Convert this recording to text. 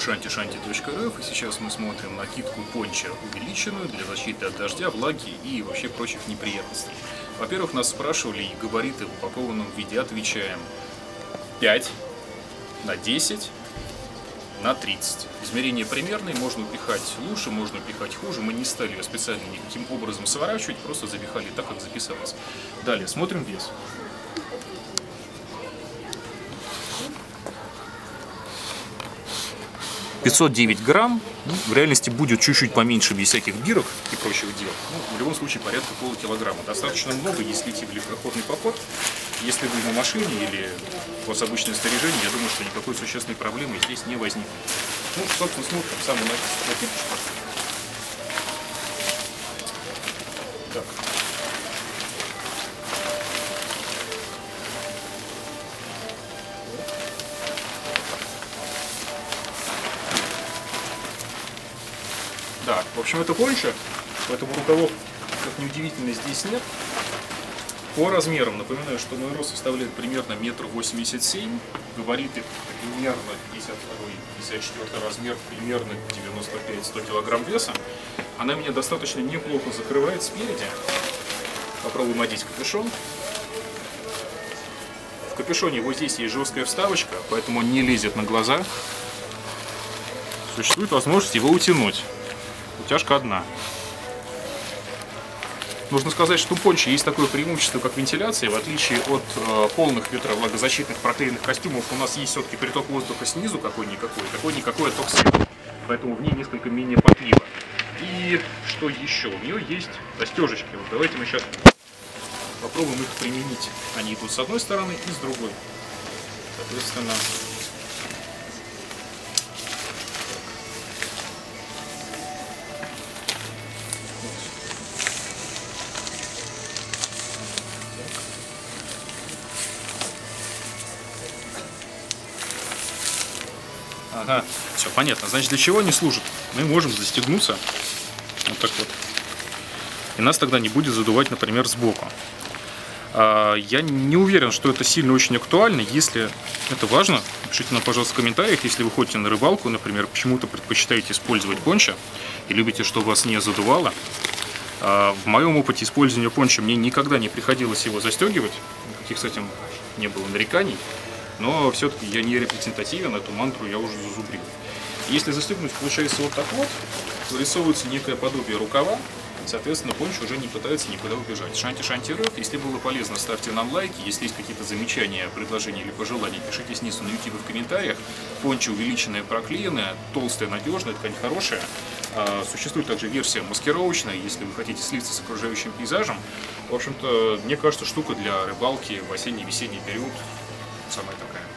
shanty.rf и сейчас мы смотрим накидку понча увеличенную для защиты от дождя, влаги и вообще прочих неприятностей. Во-первых, нас спрашивали и габариты в упакованном виде отвечаем 5 на 10 на 30. Измерение примерные, можно упихать лучше, можно упихать хуже. Мы не стали ее специально никаким образом сворачивать, просто запихали так, как записалось. Далее, смотрим вес. 509 грамм, ну, в реальности будет чуть-чуть поменьше без всяких бирок и прочих дел. Ну, в любом случае порядка полукилограмма. Достаточно много, если идти в легкоходный поход. Если вы на машине или у вас обычное снаряжение, я думаю, что никакой существенной проблемы здесь не возникнет. Ну, собственно, смотрим самую накидочку. Да, в общем, это пончо, поэтому рукавов, как неудивительно, здесь нет. По размерам, напоминаю, что мой рост составляет примерно метр восемьдесят семь, габариты примерно 52-54 размер, примерно 95-100 килограмм веса. Она меня достаточно неплохо закрывает спереди. Попробуем одеть капюшон. В капюшоне вот здесь есть жесткая вставочка, поэтому он не лезет на глаза. Существует возможность его утянуть. Утяжка одна. Нужно сказать, что у пончи есть такое преимущество, как вентиляция. В отличие от э, полных ветровлагозащитных проклеенных костюмов, у нас есть все-таки приток воздуха снизу какой-никакой, какой-никакой отток сверху. Поэтому в ней несколько менее потливо. И что еще? У нее есть застежечки. Вот давайте мы сейчас попробуем их применить. Они идут с одной стороны и с другой. Соответственно, Ага, все понятно. Значит, для чего они служат? Мы можем застегнуться вот так вот. И нас тогда не будет задувать, например, сбоку. А, я не уверен, что это сильно очень актуально. Если это важно, пишите нам, пожалуйста, в комментариях. Если вы ходите на рыбалку, например, почему-то предпочитаете использовать пончо и любите, чтобы вас не задувало. А, в моем опыте использования пончо мне никогда не приходилось его застегивать. Никаких с этим не было нареканий но все-таки я не репрезентативен, эту мантру я уже зазубрил. Если застегнуть, получается вот так вот, вырисовывается некое подобие рукава, соответственно, пончо уже не пытается никуда убежать. Шанти Шанти РФ, если было полезно, ставьте нам лайки, если есть какие-то замечания, предложения или пожелания, пишите снизу на YouTube в комментариях. Пончо увеличенная, проклеенная, толстая, надежная, ткань хорошая. А, существует также версия маскировочная, если вы хотите слиться с окружающим пейзажем. В общем-то, мне кажется, штука для рыбалки в осенне-весенний период Eso me toca.